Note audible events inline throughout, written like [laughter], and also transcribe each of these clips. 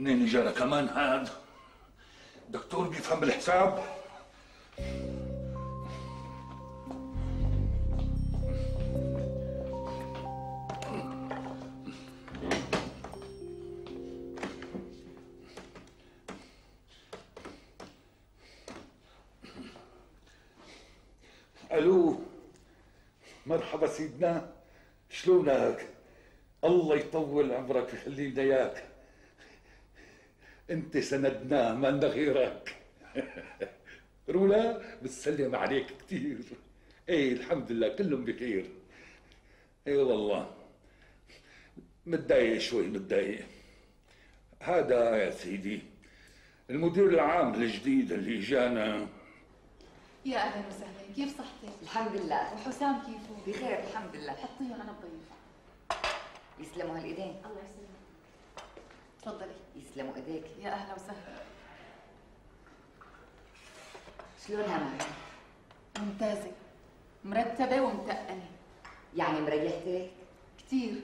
منين اجانا كمان هاد. دكتور بيفهم بالحساب. ألو مرحبا سيدنا. شلونك؟ الله يطول عمرك ويخلي لنا إياك. انت سندنا ما لنا غيرك. [laughs] رولا بتسلم عليك كثير إيه الحمد لله كلهم بخير. اي والله. متضايق شوي متضايق. هذا يا سيدي المدير العام الجديد اللي جانا. يا أهلا وسهلا. كيف صحتك؟ الحمد لله. وحسام كيفه؟ بخير الحمد لله. حطيه أنا بضيف يسلموا هالإيدين. الله يسلمك. تفضلي يسلموا إيديك. يا أهلا وسهلا. شلونها معي؟ ممتازة. مرتبة ومتقنة. يعني مريحتك؟ كثير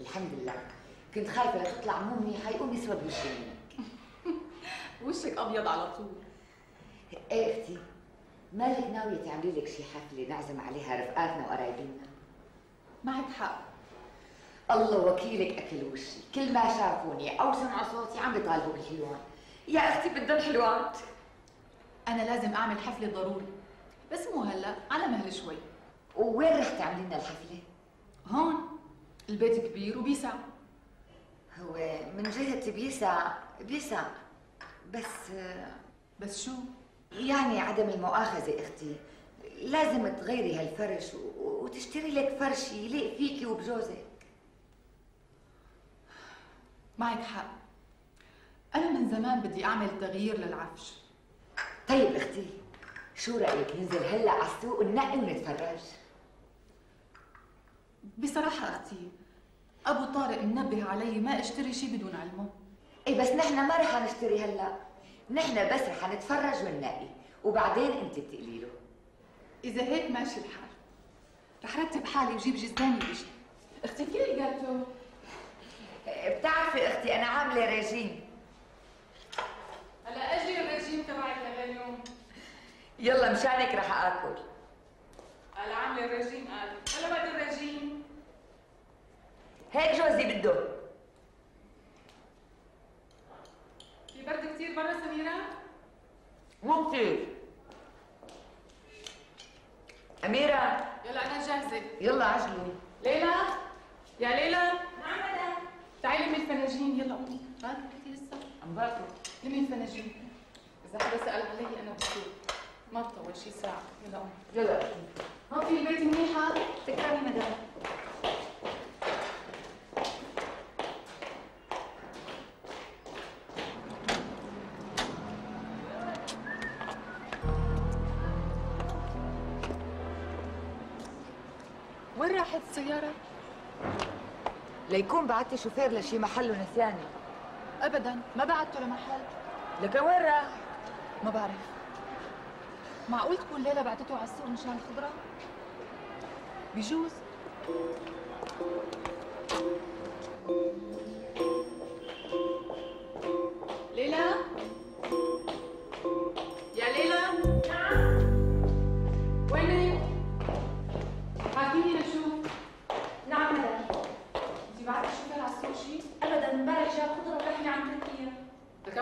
الحمد لله. كنت خايفة لا تطلع مو منيحة يقوم وشي منك وشك أبيض على طول. إيه أختي مالك ناوية تعملي لك شي حفلة نعزم عليها رفقاتنا وقرايبنا معك حق. الله وكيلك أكل وشي. كل ما شافوني أو سمعوا صوتي عم بيطالبوا بالحلوان يا أختي بدهم حلوات أنا لازم أعمل حفلة ضروري. بس مو هلأ على مهل شوي. ووين رح تعملي لنا الحفلة؟ هون البيت كبير وبيسع. هو من جهة بيسع بيسع. بس بس شو؟ يعني عدم المؤاخذة أختي. لازم تغيري هالفرش وتشتري لك فرش يليق فيكي وبجوزك. معك حق. أنا من زمان بدي أعمل تغيير للعفش. طيب أختي شو رأيك ننزل هلأ على السوق وننقي ونتفرج؟ بصراحة أختي أبو طارق منبه علي ما اشتري شي بدون علمه. إيه بس نحن ما رح نشتري هلأ. نحن بس رح نتفرج وننقي وبعدين أنت بتقلي له. إذا هيك ماشي الحال. رح رتب حالي وجيب جزداني وجي أختي كيف إيه، بتعرفي أختي أنا عاملة ريجيم. هلا أجي الرجيم تبعك لهاليوم يلا مشانك رح آكل. قال عاملة الرجيم قال هلا بعد الرجيم هيك جوزي بده. في برد كثير برا سميرة؟ مو كثير أميرة. يلا أنا جاهزة. يلا عجلوا ليلى؟ يا ليلى؟ تعالي لمي الفناجين يلا قومي. بعد كثير لسه؟ عم باكل لمي الفناجين. إذا حدا سأل علي أنا بسوق ما بطول شي ساعة. يلا قومي. يلا. في البيت منيحة تكرمي مدام. وين راحت السيارة؟ ليكون بعتي شوفير لشي محل ونسياني. أبدا. ما بعته لمحل؟ لكن وين راح؟ ما بعرف. معقول تكون ليلى بعتته على السوق مشان الخضرة؟ بجوز؟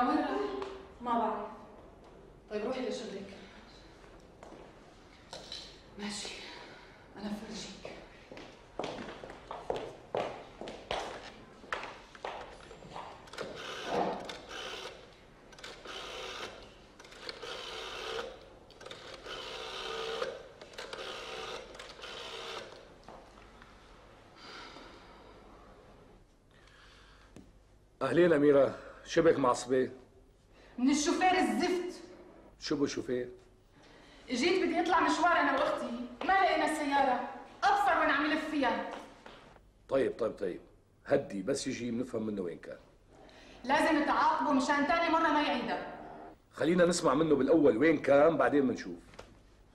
وين راح؟ ما بعرف. طيب روحي لشغلك. ماشي. أنا فرجيك أهلين أميرة. شبك معصبه من الشوفير الزفت. شو بو شوفير؟ جيت بدي اطلع مشوار أنا وأختي. ما لقينا السياره أبصر وين عم يلف فيها. طيب طيب طيب. هدي بس يجي بنفهم منه وين كان. لازم تعاقبه مشان تاني مرة ما يعيدها. خلينا نسمع منه بالأول وين كان بعدين بنشوف.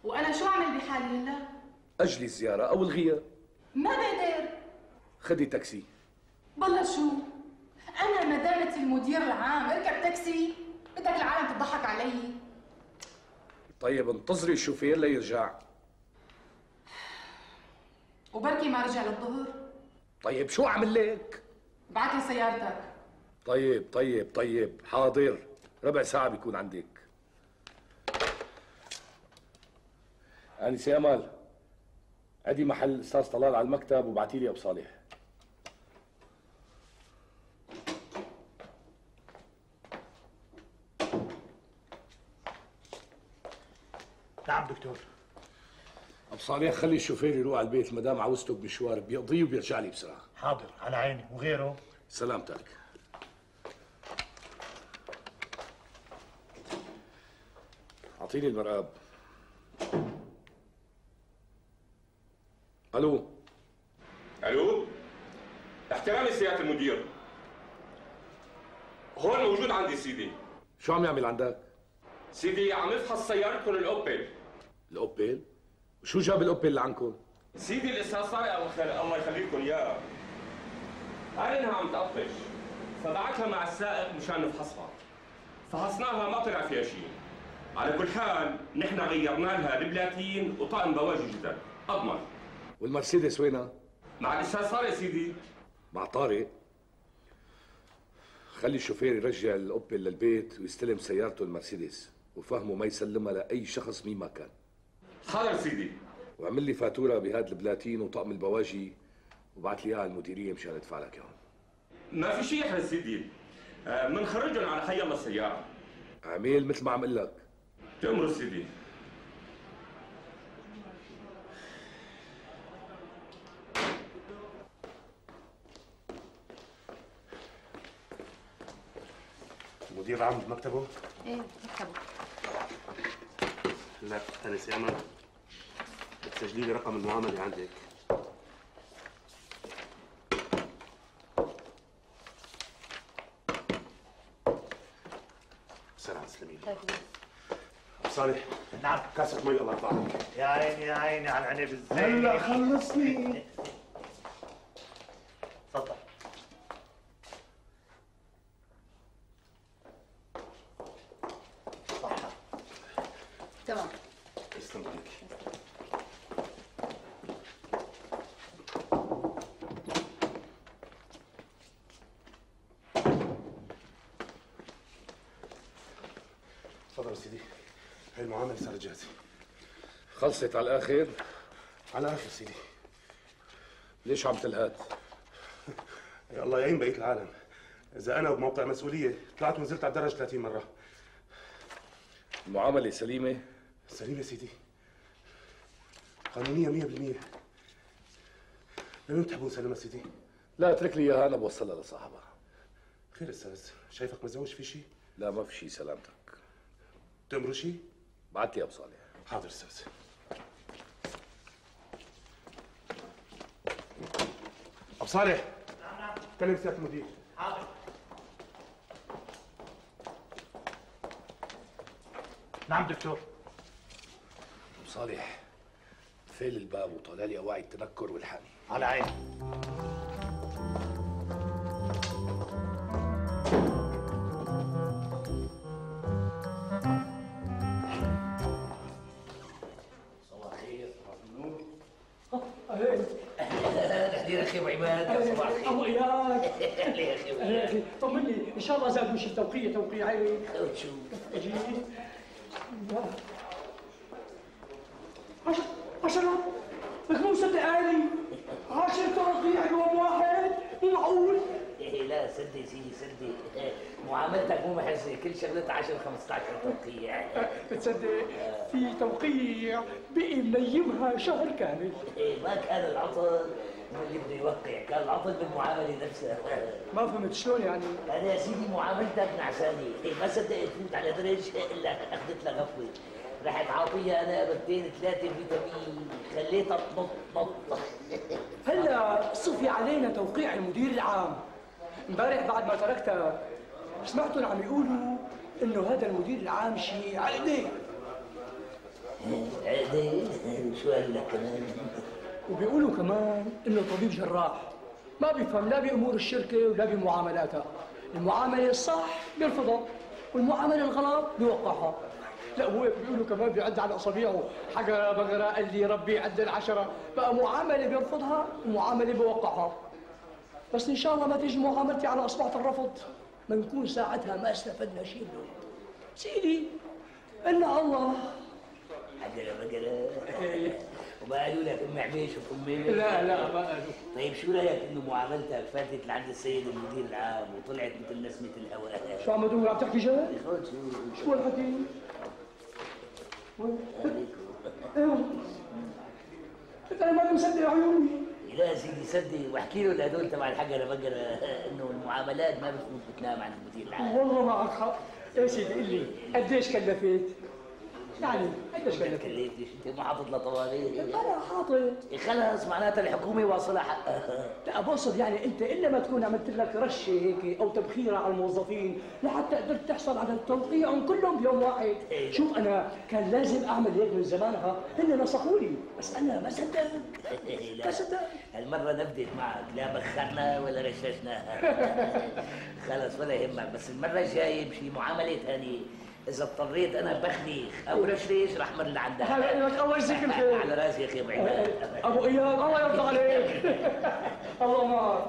وأنا شو اعمل بحالي هلا؟ أجلي الزيارة أو الغيها ما بقدر. خدي تاكسي. بالله شو أنا ندمت المدير العام. اركب تاكسي. بدك العالم تضحك علي. طيب انتظري الشوفير ليرجع وبركي ما رجع للظهر. طيب شو أعمل لك؟ بعت لي سيارتك. طيب طيب طيب. حاضر. ربع ساعة بيكون عندك. أنسة أمل. أدي محل أستاذ طلال على المكتب وبعتي لي أبو صالح نعم دكتور. أبو صالح خلي الشوفير يروح على البيت ما دام عاوزته بمشوار بيقضيه وبيرجع لي بسرعة. حاضر على عيني وغيره. سلامتك. أعطيني المرآب. ألو. ألو. احترامي سيادة المدير. هون موجود عندي سيدي شو عم يعمل عندك؟ سيدي عم يفحص سيارتكم الاوبل الأوبيل وشو جاب الأوبيل اللي عندكم؟ سيدي الاستاذ طارق الله يخلي الله يخليكم اياه قال انها عم تقطش فبعتها مع السائق مشان نفحصها. فحصناها ما طلع فيها شيء. على كل حال نحن غيرنا لها البلاتين وطقم بواجي جديد أضمن. والمرسيدس وينها؟ مع الأستاذ طارق سيدي. مع طارق. خلي الشوفير يرجع الأوبل للبيت ويستلم سيارته المرسيدس وفهمه ما يسلمها لأي شخص مين ما كان. حاضر سيدي. واعمل لي فاتورة بهذا البلاتين وطقم البواجي وبعت لي إياها على المديرية مشان أدفع لك إياهم. ما في شيء يحرز سيدي. آه، منخرجهم على حي الله السيارة. اعمل مثل ما عم أقول لك. تأمر سيدي. المدير العام بمكتبه إيه مكتبه. لا أنسة أمل. تسجلي لي رقم المعاملة عندك. بسرعة تسلمي لي. أبو صالح. نعم. كاسة مي الله يرضى عليك. يا عيني يا عيني على العنب الزين. هلا خلصني. تمام. تسلم عليك تفضل يا سيدي. هاي المعاملة صارت جاهزة. خلصت على الآخر؟ على آخر سيدي. ليش عم تلهات [laughs] يا الله يعين بقية العالم. إذا أنا بموقع مسؤولية طلعت ونزلت على الدرج 30 مرة. المعاملة سليمة؟ سليم يا سيدي. قانونية 100% لمين بتحبوا نسلمها سيدي؟ لا اترك لي إياها أنا بوصلها لصاحبها خير أستاذ. شايفك مزوج في شيء؟ لا ما في شيء سلامتك. تأمروا شيء؟ بعت لي ابو صالح حاضر أستاذ. ابو صالح نعم نعم كلم سيادة المدير. حاضر. نعم دكتور. صالح فيل الباب وطلع لي اواعي التنكر والحامي على عيني. صباح الخير صباح النور. أهلا. أخي أبو عماد. صباح الخير. أبو اياد أهلا يا أخي طمني إن شاء الله زادوا شي توقيع توقيعين وتشوف أجي عشر مو مصدق عيني عشر توقيع يوم واحد. مو معقول؟ إيه لا سدي سيدي سدي. إيه، معاملتك مو محزه كل شغلتها 10 15 توقيع بتصدق في توقيع بقي منيمها شهر كامل. إيه، ما كان العطل من اللي بده يوقع كان العطل بالمعاملة نفسها. ما فهمت شلون يعني؟ أنا يا سيدي معاملتك نعساني. إيه، ما صدقت تفوت على درج إلا أخذت لها غفوة. رحت عاطيها أنا قربتين ثلاثة فيتامين. خليتها تنط نط هلا صفي علينا توقيع المدير العام. امبارح بعد ما تركتك سمعتهم عم يقولوا إنه هذا المدير العام شيء على ايديه عقدة شو قال لك كمان؟ وبيقولوا كمان إنه طبيب جراح. ما بيفهم لا بأمور الشركة ولا بمعاملاتها. المعاملة الصح بيرفضها والمعاملة الغلط بيوقعها. لا هو بيقولوا كمان بيعد على أصابعه. حجره بقره قال لي ربي عد العشرة. بقى معاملة بيرفضها ومعامله بيوقعها. بس إن شاء الله ما تيجي معاملتي على أصبعة الرفض. ما نكون ساعتها ما استفدنا شيء منه. سيدي إلا الله. حجرة بقرة. [laughs] وما قالوا لك ام عميش وام لا لا ما قالوا. طيب شو رأيك إنه معاملتك فاتت لعند السيد المدير العام وطلعت مثل نسمة الهواء شو عم تقول؟ عم تحكي جد؟ شو؟ شو الحكي؟ أنا ما مصدق عيوني لا سيدي صدق واحكي له لهدول تبع الحجرة بقرة إنه المعاملات ما بتفوت بتنام عند المدير العام والله معك حق يا سيدي قل لي قديش كلفت؟ يعني قديش كلفت؟ كلفتش أنت ما حاطط لها طوارئ أنا حاطط؟ خلص معناتها الحكومة واصلة حقها [laughs] لا بقصد يعني أنت الا ما تكون عملت لك رشة هيك أو تبخيره على الموظفين لحتى قدرت تحصل على توقيعهم كلهم بيوم واحد. شوف أنا كان لازم أعمل هيك من زمانها. هن نصحوا لي بس أنا ما صدقت ما صدقت هالمرة نبدت معك لا بخرنا ولا رششناها [laughs] خلص ولا يهمك. بس المرة الجاية بشي معاملة ثانية. إذا اضطريت أنا بخنيخ أو رشريش رح مر لعندك هلا لك الله يجزيك الخير على رأسي يا أخي أبو عماد أبو إياد الله يرضى عليك. [laughs] الله معك.